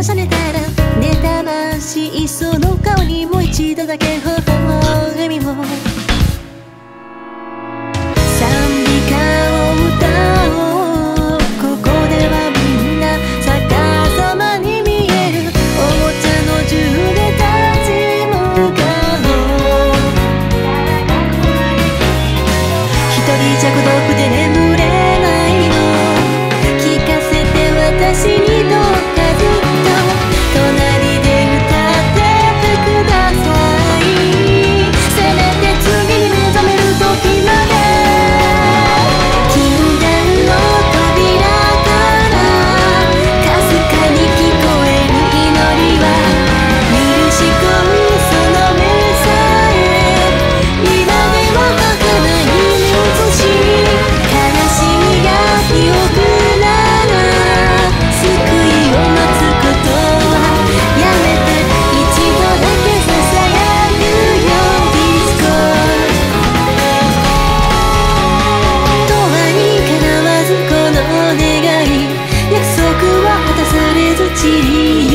重ねたら妬ましいその顔にもう一度だけ微笑みを记忆。